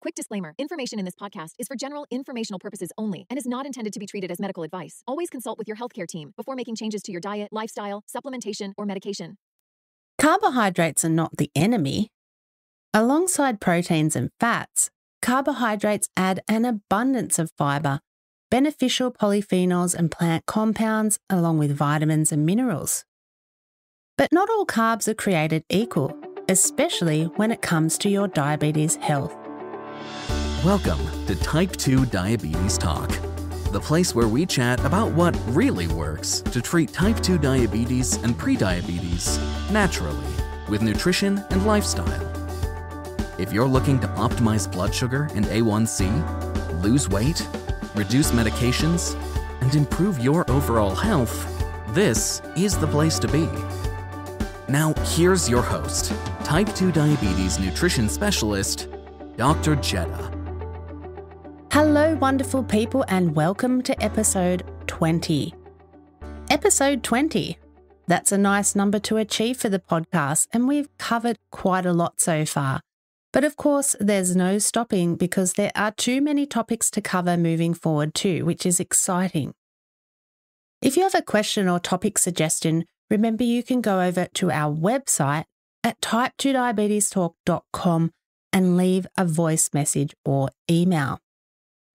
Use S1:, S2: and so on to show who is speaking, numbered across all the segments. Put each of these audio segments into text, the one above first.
S1: Quick disclaimer information in this podcast is for general informational purposes only and is not intended to be treated as medical advice. Always consult with your healthcare team before making changes to your diet, lifestyle, supplementation, or medication.
S2: Carbohydrates are not the enemy. Alongside proteins and fats, carbohydrates add an abundance of fiber, beneficial polyphenols and plant compounds, along with vitamins and minerals. But not all carbs are created equal, especially when it comes to your diabetes health.
S3: Welcome to Type 2 Diabetes Talk, the place where we chat about what really works to treat type 2 diabetes and prediabetes naturally with nutrition and lifestyle. If you're looking to optimize blood sugar and A1C, lose weight, reduce medications, and improve your overall health, this is the place to be. Now, here's your host, type 2 diabetes nutrition specialist, Dr. Jedha.
S2: Hello, wonderful people, and welcome to episode 20. Episode 20. That's a nice number to achieve for the podcast, and we've covered quite a lot so far. But of course, there's no stopping because there are too many topics to cover moving forward, too, which is exciting. If you have a question or topic suggestion, remember you can go over to our website at type2diabetestalk.com and leave a voice message or email.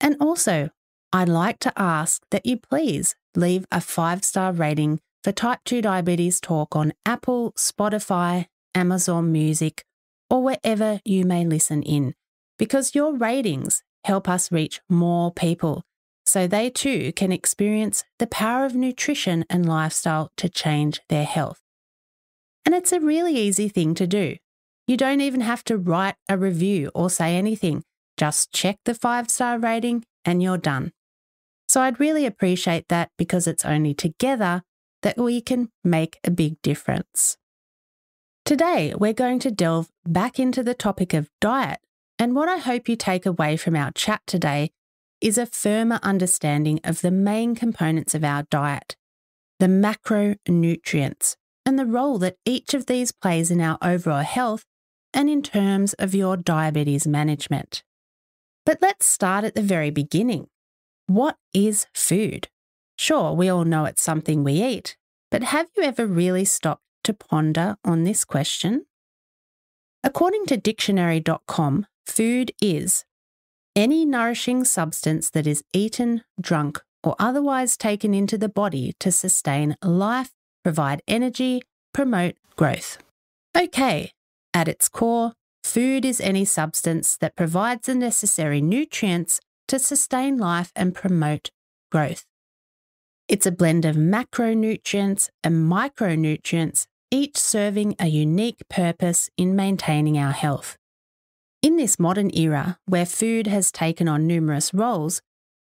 S2: And also, I'd like to ask that you please leave a five star rating for Type 2 Diabetes Talk on Apple, Spotify, Amazon Music, or wherever you may listen in, because your ratings help us reach more people so they too can experience the power of nutrition and lifestyle to change their health. And it's a really easy thing to do. You don't even have to write a review or say anything. Just check the five star rating and you're done. So I'd really appreciate that because it's only together that we can make a big difference. Today, we're going to delve back into the topic of diet. And what I hope you take away from our chat today is a firmer understanding of the main components of our diet, the macronutrients, and the role that each of these plays in our overall health and in terms of your diabetes management. But let's start at the very beginning. What is food? Sure, we all know it's something we eat, but have you ever really stopped to ponder on this question? According to dictionary.com, food is any nourishing substance that is eaten, drunk, or otherwise taken into the body to sustain life, provide energy, promote growth. Okay, at its core, Food is any substance that provides the necessary nutrients to sustain life and promote growth. It's a blend of macronutrients and micronutrients, each serving a unique purpose in maintaining our health. In this modern era, where food has taken on numerous roles,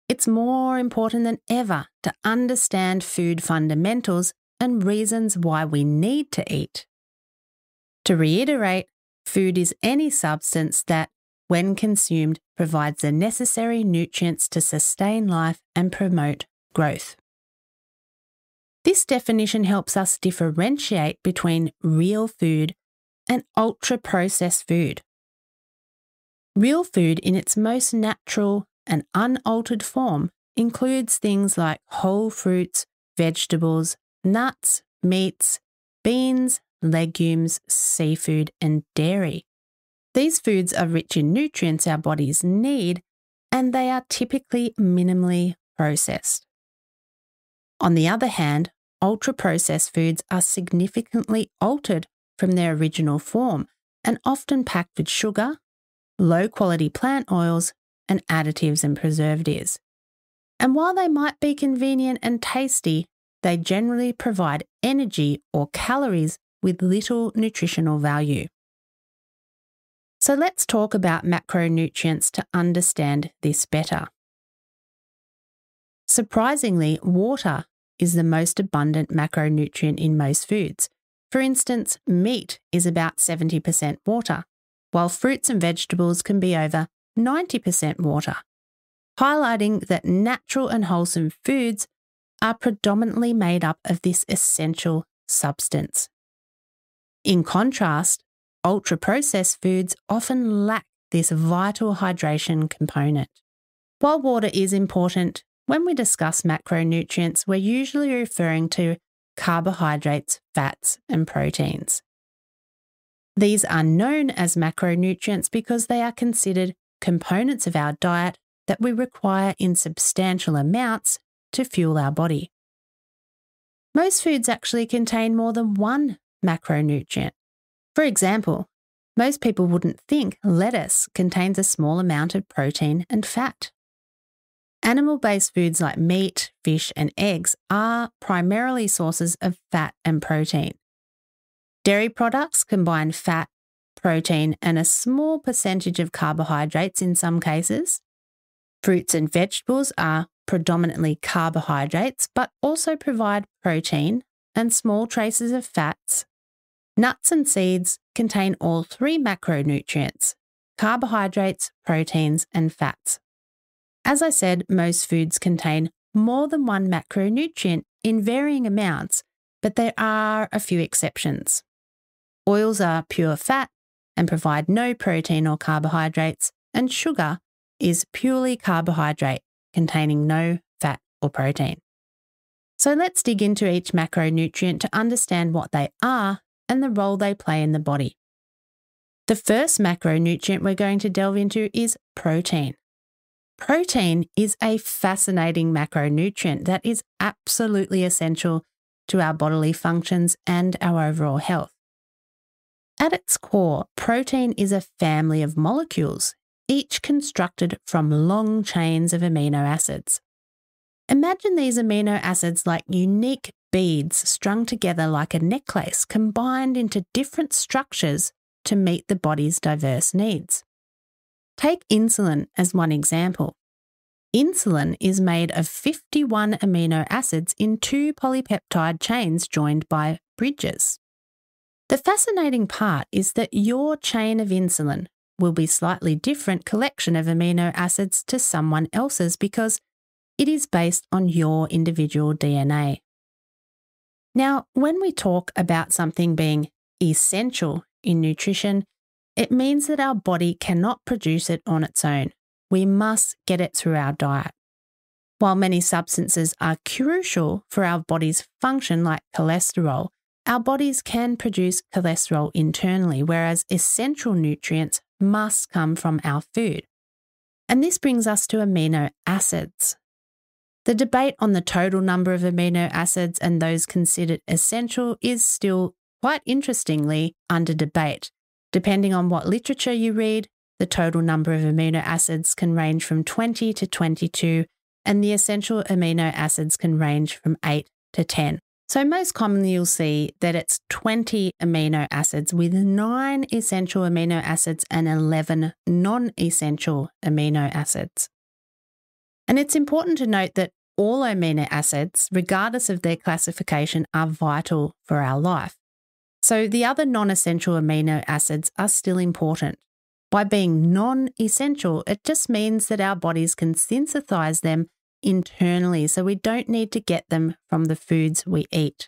S2: it's more important than ever to understand food fundamentals and reasons why we need to eat. To reiterate, Food is any substance that, when consumed, provides the necessary nutrients to sustain life and promote growth. This definition helps us differentiate between real food and ultra processed food. Real food, in its most natural and unaltered form, includes things like whole fruits, vegetables, nuts, meats, beans, legumes, seafood, and dairy. These foods are rich in nutrients our bodies need, and they are typically minimally processed. On the other hand, ultra processed foods are significantly altered from their original form and often packed with sugar, low quality plant oils, and additives and preservatives. And while they might be convenient and tasty, they generally provide energy or calories with little nutritional value. So let's talk about macronutrients to understand this better. Surprisingly, water is the most abundant macronutrient in most foods. For instance, meat is about 70% water, while fruits and vegetables can be over 90% water, highlighting that natural and wholesome foods are predominantly made up of this essential substance. In contrast, ultra processed foods often lack this vital hydration component. While water is important, when we discuss macronutrients, we're usually referring to carbohydrates, fats, and proteins. These are known as macronutrients because they are considered components of our diet that we require in substantial amounts to fuel our body. Most foods actually contain more than one macronutrient. For example, most people wouldn't think lettuce contains a small amount of protein and fat. Animal based foods like meat, fish, and eggs are primarily sources of fat and protein. Dairy products combine fat, protein, and a small percentage of carbohydrates in some cases. Fruits and vegetables are predominantly carbohydrates, but also provide protein and small traces of fats. Nuts and seeds contain all three macronutrients carbohydrates, proteins, and fats. As I said, most foods contain more than one macronutrient in varying amounts, but there are a few exceptions. Oils are pure fat and provide no protein or carbohydrates, and sugar is purely carbohydrate containing no fat or protein. So let's dig into each macronutrient to understand what they are and the role they play in the body. The first macronutrient we're going to delve into is protein. Protein is a fascinating macronutrient that is absolutely essential to our bodily functions and our overall health. At its core, protein is a family of molecules each constructed from long chains of amino acids. Imagine these amino acids like unique beads strung together like a necklace, combined into different structures to meet the body's diverse needs. Take insulin as one example. Insulin is made of 51 amino acids in two polypeptide chains joined by bridges. The fascinating part is that your chain of insulin will be slightly different collection of amino acids to someone else's because it is based on your individual DNA. Now, when we talk about something being essential in nutrition, it means that our body cannot produce it on its own. We must get it through our diet. While many substances are crucial for our body's function, like cholesterol, our bodies can produce cholesterol internally, whereas essential nutrients must come from our food. And this brings us to amino acids. The debate on the total number of amino acids and those considered essential is still, quite interestingly, under debate. Depending on what literature you read, the total number of amino acids can range from 20 to 22, and the essential amino acids can range from 8 to 10. So, most commonly, you'll see that it's 20 amino acids with nine essential amino acids and 11 non essential amino acids. And it's important to note that all amino acids, regardless of their classification, are vital for our life. So, the other non essential amino acids are still important. By being non essential, it just means that our bodies can synthesize them internally, so we don't need to get them from the foods we eat.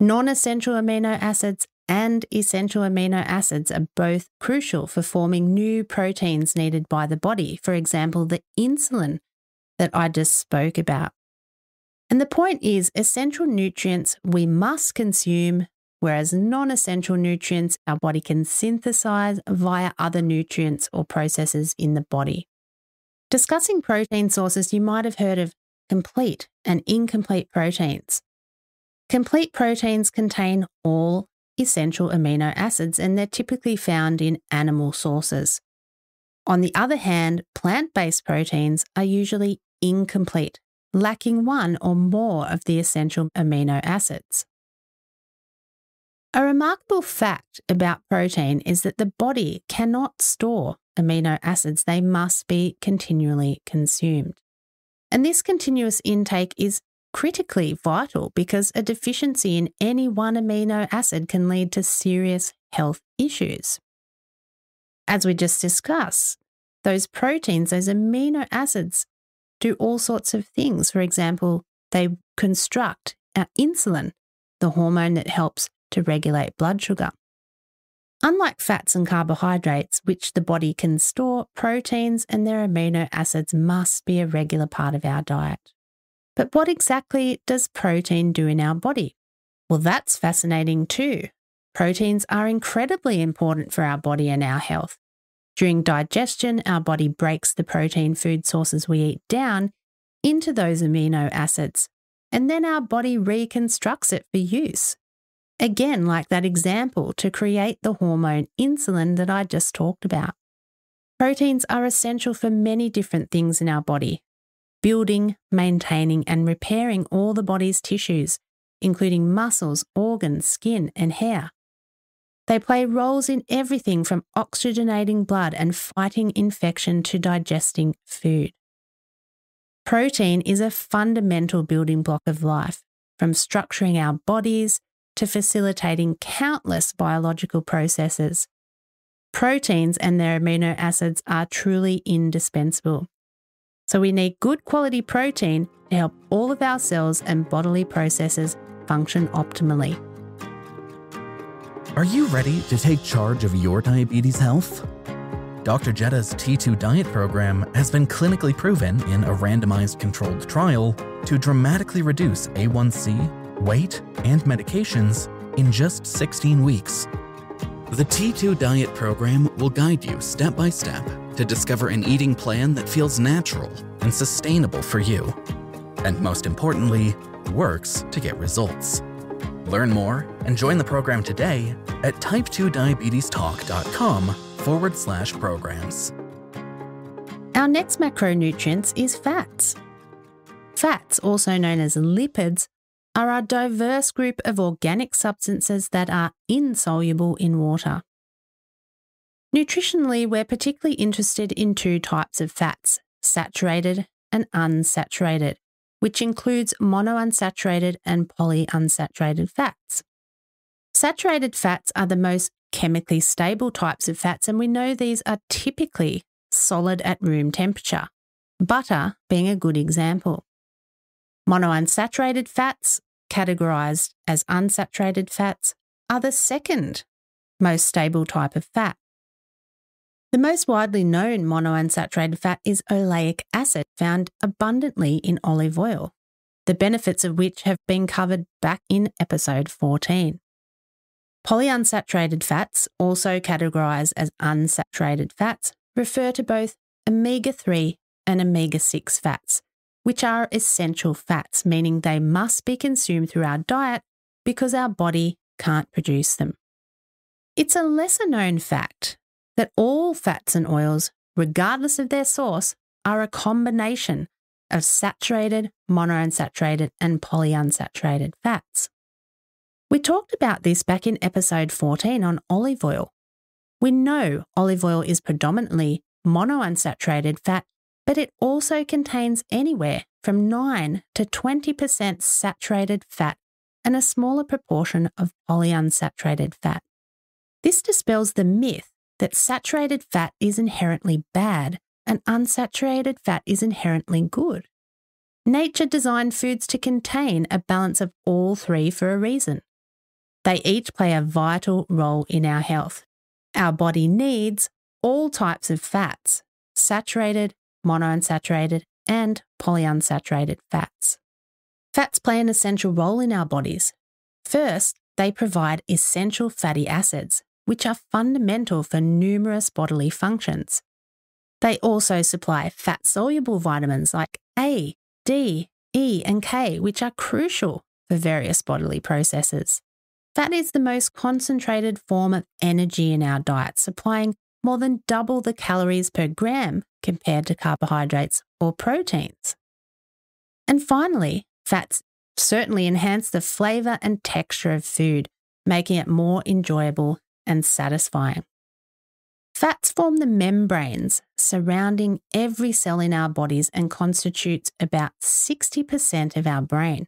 S2: Non essential amino acids and essential amino acids are both crucial for forming new proteins needed by the body, for example, the insulin that I just spoke about. And the point is, essential nutrients we must consume, whereas non essential nutrients our body can synthesize via other nutrients or processes in the body. Discussing protein sources, you might have heard of complete and incomplete proteins. Complete proteins contain all essential amino acids and they're typically found in animal sources. On the other hand, plant based proteins are usually incomplete, lacking one or more of the essential amino acids. A remarkable fact about protein is that the body cannot store amino acids, they must be continually consumed. And this continuous intake is critically vital because a deficiency in any one amino acid can lead to serious health issues. As we just discussed, those proteins, those amino acids, do all sorts of things. For example, they construct our insulin, the hormone that helps to regulate blood sugar. Unlike fats and carbohydrates, which the body can store, proteins and their amino acids must be a regular part of our diet. But what exactly does protein do in our body? Well, that's fascinating too. Proteins are incredibly important for our body and our health. During digestion, our body breaks the protein food sources we eat down into those amino acids, and then our body reconstructs it for use. Again, like that example, to create the hormone insulin that I just talked about. Proteins are essential for many different things in our body, building, maintaining, and repairing all the body's tissues, including muscles, organs, skin, and hair. They play roles in everything from oxygenating blood and fighting infection to digesting food. Protein is a fundamental building block of life, from structuring our bodies to facilitating countless biological processes. Proteins and their amino acids are truly indispensable. So, we need good quality protein to help all of our cells and bodily processes function optimally.
S3: Are you ready to take charge of your diabetes health? Dr. Jedha's T2 diet program has been clinically proven in a randomized controlled trial to dramatically reduce A1C, weight, and medications in just 16 weeks. The T2 diet program will guide you step by step to discover an eating plan that feels natural and sustainable for you. And most importantly, works to get results. Learn more and join the program today at type2diabetestalk.com forward slash programs.
S2: Our next macronutrients is fats. Fats, also known as lipids, are a diverse group of organic substances that are insoluble in water. Nutritionally, we're particularly interested in two types of fats saturated and unsaturated, which includes monounsaturated and polyunsaturated fats. Saturated fats are the most chemically stable types of fats, and we know these are typically solid at room temperature, butter being a good example. Monounsaturated fats, categorized as unsaturated fats, are the second most stable type of fat. The most widely known monounsaturated fat is oleic acid, found abundantly in olive oil, the benefits of which have been covered back in episode 14. Polyunsaturated fats, also categorized as unsaturated fats, refer to both omega 3 and omega 6 fats, which are essential fats, meaning they must be consumed through our diet because our body can't produce them. It's a lesser known fact that all fats and oils, regardless of their source, are a combination of saturated, monounsaturated, and polyunsaturated fats. We talked about this back in episode 14 on olive oil. We know olive oil is predominantly monounsaturated fat, but it also contains anywhere from 9 to 20% saturated fat and a smaller proportion of polyunsaturated fat. This dispels the myth that saturated fat is inherently bad and unsaturated fat is inherently good. Nature designed foods to contain a balance of all three for a reason. They each play a vital role in our health. Our body needs all types of fats saturated, monounsaturated, and polyunsaturated fats. Fats play an essential role in our bodies. First, they provide essential fatty acids, which are fundamental for numerous bodily functions. They also supply fat soluble vitamins like A, D, E, and K, which are crucial for various bodily processes. Fat is the most concentrated form of energy in our diet, supplying more than double the calories per gram compared to carbohydrates or proteins. And finally, fats certainly enhance the flavour and texture of food, making it more enjoyable and satisfying. Fats form the membranes surrounding every cell in our bodies and constitutes about 60% of our brain.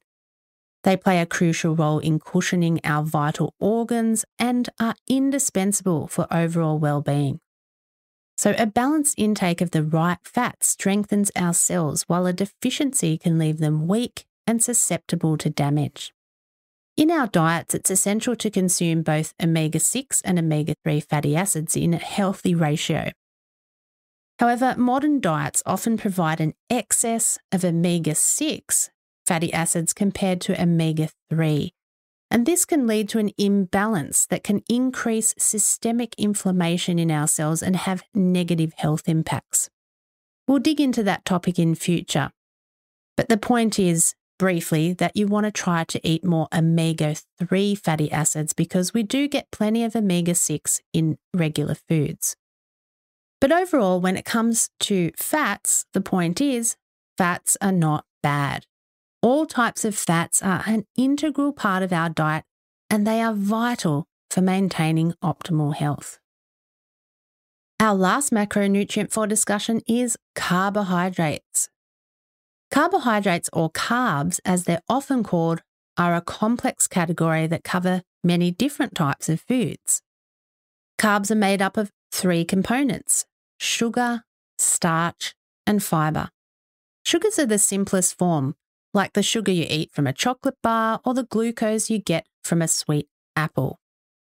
S2: They play a crucial role in cushioning our vital organs and are indispensable for overall well-being. So, a balanced intake of the right fat strengthens our cells, while a deficiency can leave them weak and susceptible to damage. In our diets, it's essential to consume both omega 6 and omega 3 fatty acids in a healthy ratio. However, modern diets often provide an excess of omega 6 fatty acids compared to omega 3. And this can lead to an imbalance that can increase systemic inflammation in our cells and have negative health impacts. We'll dig into that topic in future. But the point is, briefly, that you want to try to eat more omega 3 fatty acids because we do get plenty of omega 6 in regular foods. But overall, when it comes to fats, the point is fats are not bad. All types of fats are an integral part of our diet and they are vital for maintaining optimal health. Our last macronutrient for discussion is carbohydrates. Carbohydrates, or carbs as they're often called, are a complex category that cover many different types of foods. Carbs are made up of three components sugar, starch, and fibre. Sugars are the simplest form, like the sugar you eat from a chocolate bar or the glucose you get from a sweet apple.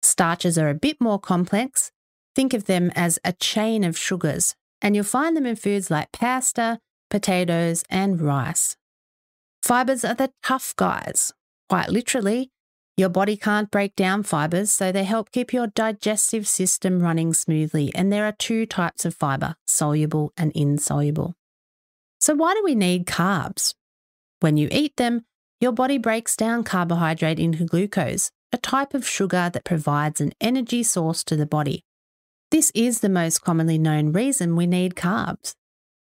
S2: Starches are a bit more complex. Think of them as a chain of sugars, and you'll find them in foods like pasta, potatoes, and rice. Fibres are the tough guys. Quite literally, your body can't break down fibres, so they help keep your digestive system running smoothly. And there are two types of fibre soluble and insoluble. So, why do we need carbs? When you eat them, your body breaks down carbohydrate into glucose, a type of sugar that provides an energy source to the body. This is the most commonly known reason we need carbs.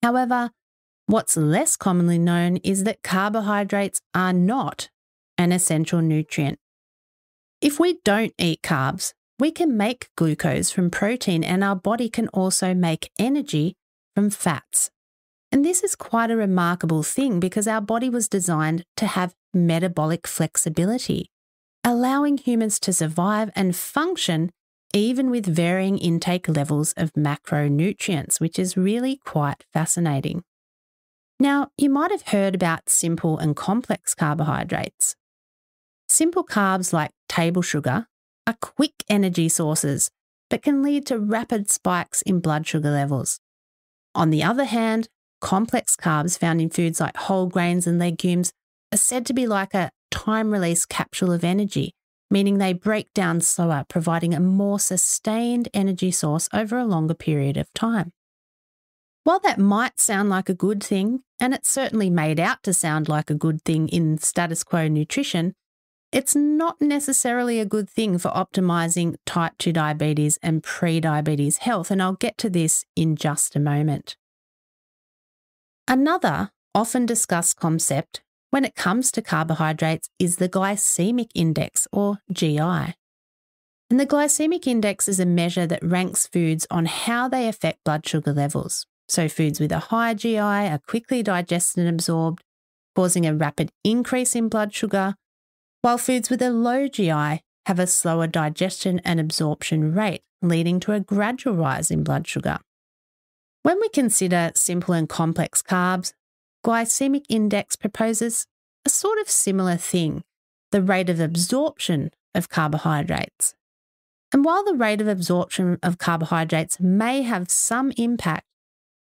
S2: However, what's less commonly known is that carbohydrates are not an essential nutrient. If we don't eat carbs, we can make glucose from protein and our body can also make energy from fats. And this is quite a remarkable thing because our body was designed to have metabolic flexibility, allowing humans to survive and function even with varying intake levels of macronutrients, which is really quite fascinating. Now, you might have heard about simple and complex carbohydrates. Simple carbs like table sugar are quick energy sources but can lead to rapid spikes in blood sugar levels. On the other hand, Complex carbs found in foods like whole grains and legumes are said to be like a time release capsule of energy, meaning they break down slower, providing a more sustained energy source over a longer period of time. While that might sound like a good thing, and it's certainly made out to sound like a good thing in status quo nutrition, it's not necessarily a good thing for optimizing type 2 diabetes and pre-diabetes health, and I'll get to this in just a moment. Another often discussed concept when it comes to carbohydrates is the glycemic index or GI. And the glycemic index is a measure that ranks foods on how they affect blood sugar levels. So, foods with a high GI are quickly digested and absorbed, causing a rapid increase in blood sugar, while foods with a low GI have a slower digestion and absorption rate, leading to a gradual rise in blood sugar. When we consider simple and complex carbs, glycemic index proposes a sort of similar thing the rate of absorption of carbohydrates. And while the rate of absorption of carbohydrates may have some impact,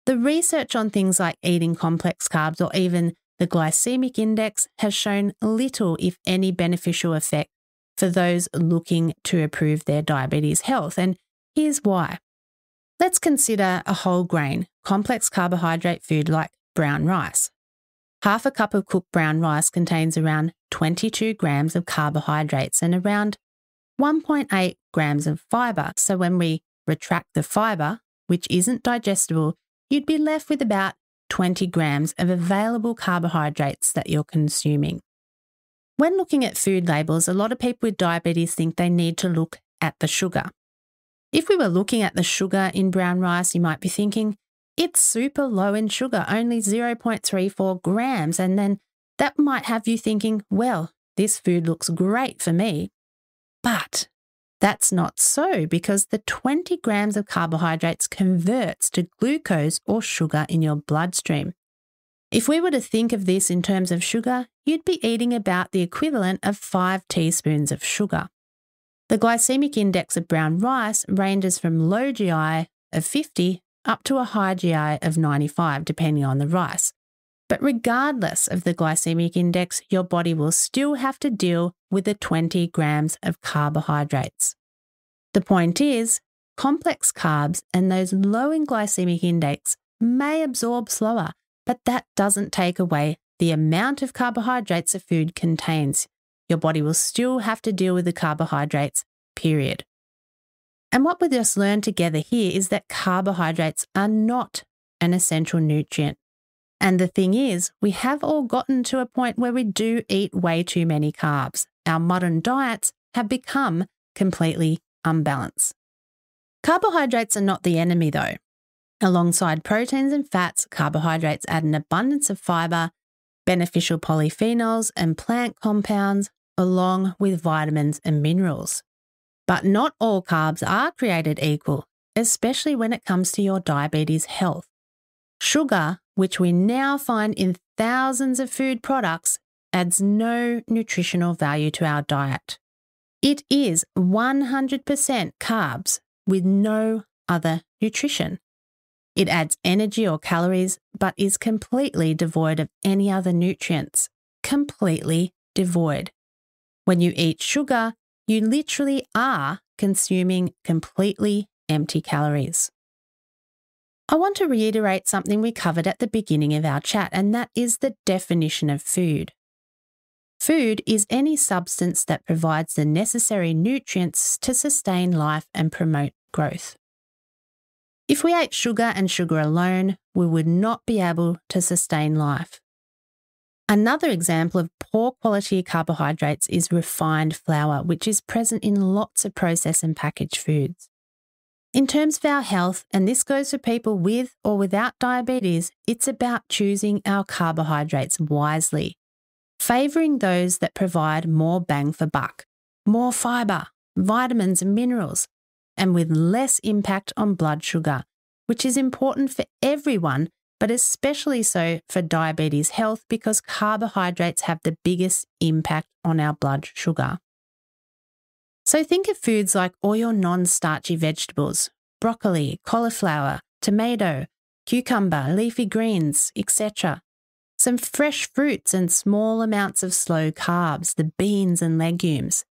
S2: the research on things like eating complex carbs or even the glycemic index has shown little, if any, beneficial effect for those looking to improve their diabetes health. And here's why. Let's consider a whole grain, complex carbohydrate food like brown rice. Half a cup of cooked brown rice contains around 22 grams of carbohydrates and around 1.8 grams of fibre. So when we retract the fibre, which isn't digestible, you'd be left with about 20 grams of available carbohydrates that you're consuming. When looking at food labels, a lot of people with diabetes think they need to look at the sugar. If we were looking at the sugar in brown rice, you might be thinking, it's super low in sugar, only 0.34 grams. And then that might have you thinking, well, this food looks great for me. But that's not so because the 20 grams of carbohydrates converts to glucose or sugar in your bloodstream. If we were to think of this in terms of sugar, you'd be eating about the equivalent of five teaspoons of sugar. The glycemic index of brown rice ranges from low GI of 50 up to a high GI of 95, depending on the rice. But regardless of the glycemic index, your body will still have to deal with the 20 grams of carbohydrates. The point is, complex carbs and those low in glycemic index may absorb slower, but that doesn't take away the amount of carbohydrates a food contains. Your body will still have to deal with the carbohydrates, period. And what we just learned together here is that carbohydrates are not an essential nutrient. And the thing is, we have all gotten to a point where we do eat way too many carbs. Our modern diets have become completely unbalanced. Carbohydrates are not the enemy, though. Alongside proteins and fats, carbohydrates add an abundance of fiber, beneficial polyphenols, and plant compounds, along with vitamins and minerals. But not all carbs are created equal, especially when it comes to your diabetes health. Sugar, which we now find in thousands of food products, adds no nutritional value to our diet. It is 100% carbs with no other nutrition. It adds energy or calories, but is completely devoid of any other nutrients. Completely devoid. When you eat sugar, you literally are consuming completely empty calories. I want to reiterate something we covered at the beginning of our chat, and that is the definition of food. Food is any substance that provides the necessary nutrients to sustain life and promote growth. If we ate sugar and sugar alone, we would not be able to sustain life. Another example of poor quality carbohydrates is refined flour, which is present in lots of processed and packaged foods. In terms of our health, and this goes for people with or without diabetes, it's about choosing our carbohydrates wisely, favouring those that provide more bang for buck, more fibre, vitamins and minerals, and with less impact on blood sugar, which is important for everyone but especially so for diabetes health because carbohydrates have the biggest impact on our blood sugar. So think of foods like all your non starchy vegetables, broccoli, cauliflower, tomato, cucumber, leafy greens, etc. Some fresh fruits and small amounts of slow carbs, the beans and legumes.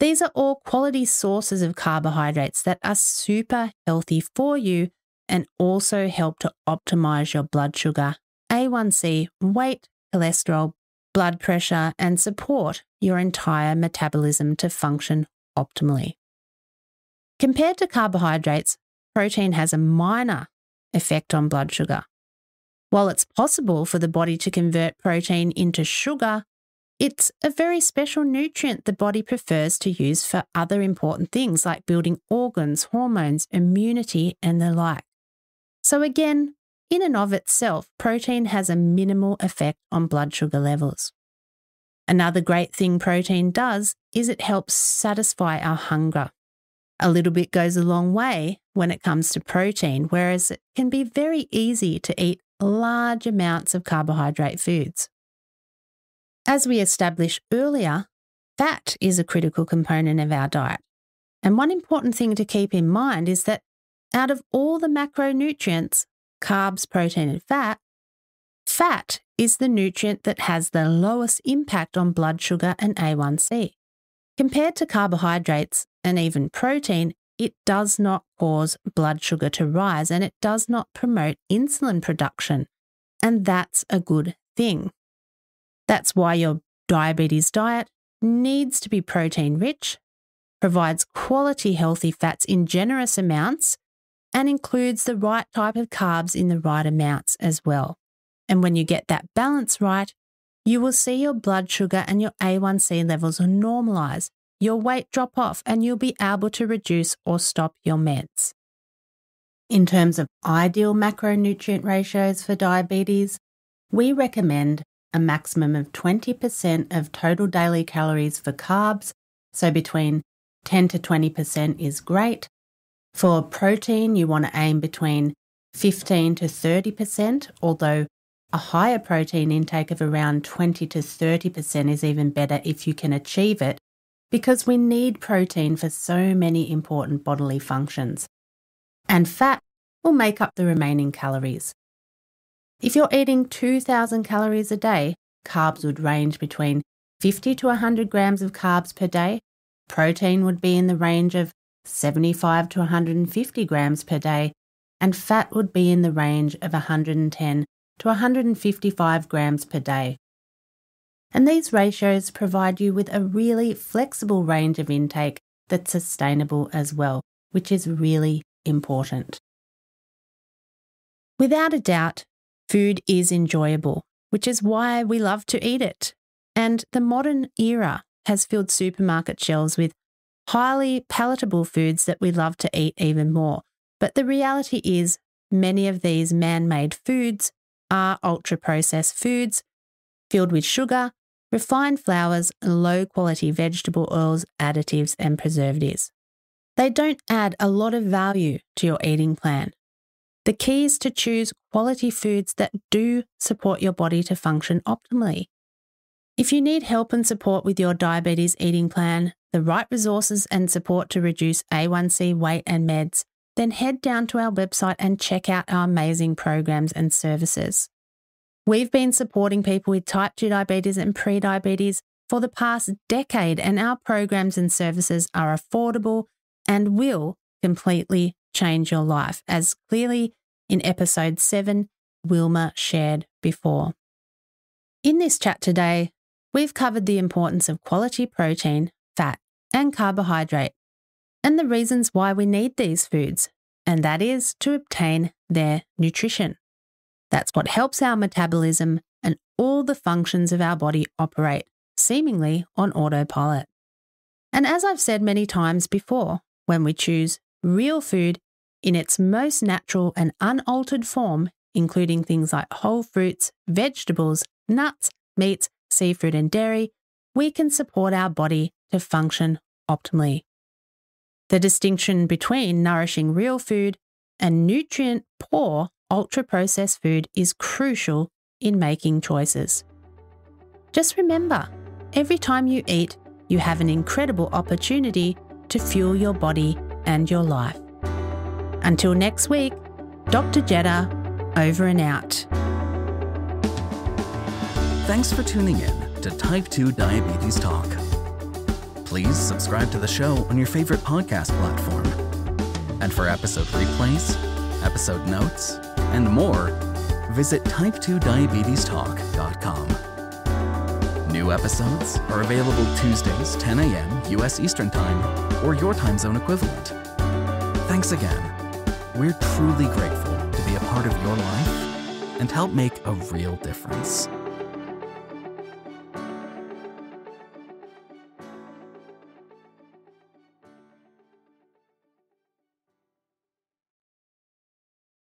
S2: These are all quality sources of carbohydrates that are super healthy for you and also help to optimize your blood sugar, A1C, weight, cholesterol, blood pressure, and support your entire metabolism to function optimally. Compared to carbohydrates, protein has a minor effect on blood sugar. While it's possible for the body to convert protein into sugar, it's a very special nutrient the body prefers to use for other important things like building organs, hormones, immunity, and the like. So, again, in and of itself, protein has a minimal effect on blood sugar levels. Another great thing protein does is it helps satisfy our hunger. A little bit goes a long way when it comes to protein, whereas it can be very easy to eat large amounts of carbohydrate foods. As we established earlier, fat is a critical component of our diet. And one important thing to keep in mind is that out of all the macronutrients, carbs, protein, and fat, fat is the nutrient that has the lowest impact on blood sugar and A1C. Compared to carbohydrates and even protein, it does not cause blood sugar to rise and it does not promote insulin production. And that's a good thing. That's why your diabetes diet needs to be protein rich, provides quality healthy fats in generous amounts, and includes the right type of carbs in the right amounts as well. And when you get that balance right, you will see your blood sugar and your A1C levels normalize, your weight drop off, and you'll be able to reduce or stop your meds. In terms of ideal macronutrient ratios for diabetes, we recommend a maximum of 20% of total daily calories for carbs, so between 10 to 20% is great, for protein, you want to aim between 15 to 30%, although a higher protein intake of around 20 to 30% is even better if you can achieve it, because we need protein for so many important bodily functions. And fat will make up the remaining calories. If you're eating 2,000 calories a day, carbs would range between 50 to 100 grams of carbs per day. Protein would be in the range of 75 to 150 grams per day, and fat would be in the range of 110 to 155 grams per day. And these ratios provide you with a really flexible range of intake that's sustainable as well, which is really important. Without a doubt, food is enjoyable, which is why we love to eat it. And the modern era has filled supermarket shelves with highly palatable foods that we love to eat even more. But the reality is, many of these man made foods are ultra processed foods filled with sugar, refined flours, low quality vegetable oils, additives, and preservatives. They don't add a lot of value to your eating plan. The key is to choose quality foods that do support your body to function optimally. If you need help and support with your diabetes eating plan, the right resources and support to reduce A1C weight and meds, then head down to our website and check out our amazing programs and services. We've been supporting people with type 2 diabetes and prediabetes for the past decade, and our programs and services are affordable and will completely change your life, as clearly in episode 7, Wilma shared before. In this chat today, we've covered the importance of quality protein, fat, and carbohydrate and the reasons why we need these foods, and that is to obtain their nutrition. That's what helps our metabolism and all the functions of our body operate, seemingly on autopilot. And as I've said many times before, when we choose real food in its most natural and unaltered form, including things like whole fruits, vegetables, nuts, meats, seafood, and dairy, we can support our body to function optimally. The distinction between nourishing real food and nutrient poor ultra processed food is crucial in making choices. Just remember every time you eat, you have an incredible opportunity to fuel your body and your life. Until next week, Dr. Jedha, over and out.
S3: Thanks for tuning in to Type 2 Diabetes Talk please subscribe to the show on your favorite podcast platform. And for episode replays, episode notes, and more, visit type2diabetestalk.com. New episodes are available Tuesdays, 10 a.m. U.S. Eastern Time, or your time zone equivalent. Thanks again. We're truly grateful to be a part of your life and help make a real difference.